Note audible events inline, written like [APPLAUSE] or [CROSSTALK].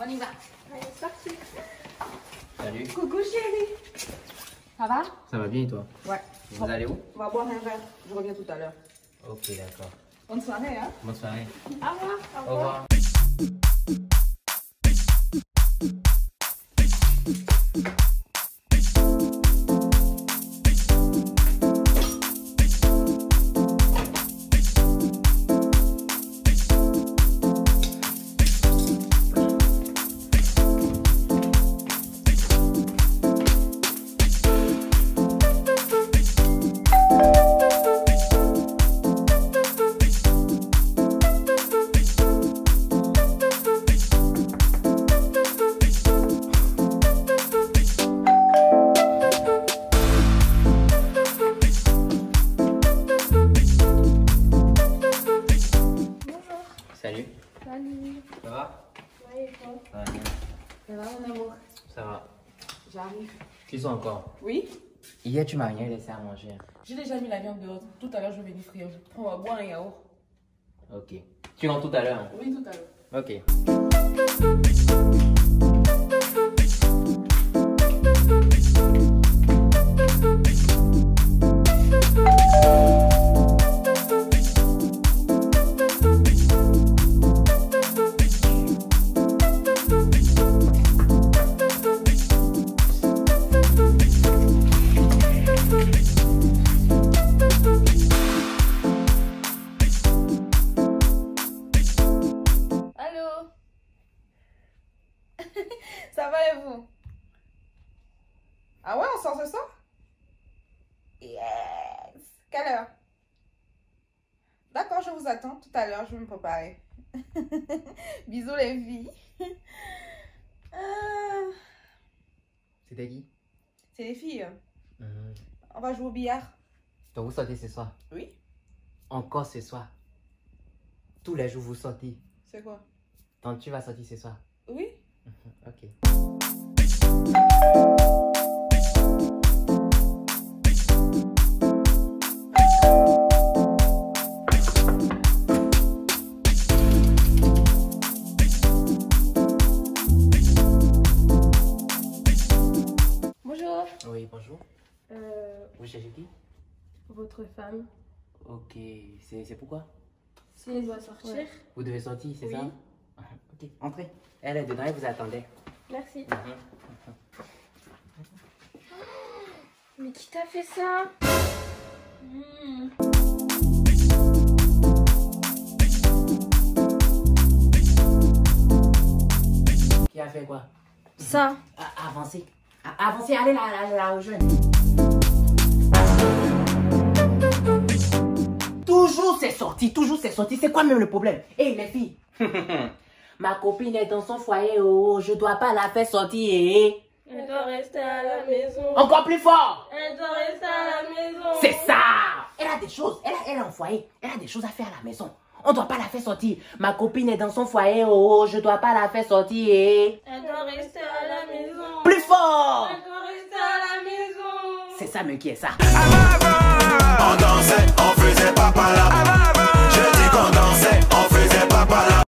On y va. Allez, c'est parti. Salut. Coucou chérie. Ça va? Ça va bien et toi? Ouais. Vous allez où? On va boire un verre. Je reviens tout à l'heure. Ok, d'accord. Bonne soirée, hein Bonne soirée. Au revoir. Au revoir. Bonjour. Ouais, va. Ça va, mon amour? Ça va. J'arrive. Qui sont encore? Oui? Hier, tu m'as rien laissé à manger. J'ai déjà mis la viande dehors. Tout à l'heure, je vais venir frire. On va boire un yaourt. Ok. Tu rentres tout à l'heure. hein? Oui, tout à l'heure. Ok. Ça va et vous Ah ouais, on sort ce soir? Yes Quelle heure? D'accord, je vous attends. Tout à l'heure, je vais me préparer. [LAUGHS] Bisous les filles. Ah, C'était qui C'est les filles. Mhm. On va jouer au billard. Donc vous sortez ce soir? Oui Encore ce soir Tous les jours vous sortez C'est quoi? Donc tu vas sortir ce soir? Oui Ok. Bonjour. Oui, bonjour. Euh, Vous cherchez qui? votre femme, Ok. C'est c'est pourquoi? Si elle doit sortir. Vous devez sortir, c'est Oui. ça? Ok, entrez. Elle est dedans, elle vous attendait. Merci. Mhm. Mais qui t'a fait ça? Hmm. Qui a fait quoi? Ça. Avancez. Avancez, allez la, la, la rejoindre. Toujours c'est sorti, toujours c'est sorti. C'est quoi même le problème? Hé les filles [LAUGHS] Ma copine est dans son foyer, oh, je dois pas la faire sortir. eh. Elle doit rester à la maison. Encore plus fort Elle doit rester à la maison. C'est ça Elle a des choses, elle, a- elle est en foyer, elle a des choses à faire à la maison. On doit pas la faire sortir. Ma copine est dans son foyer, oh, je dois pas la faire sortir. eh. Elle doit rester à la maison. Plus fort Elle doit rester à la maison. C'est ça, mais qui est ça? On dansait, on faisait papa là. Je dis qu'on dansait, on faisait papa là.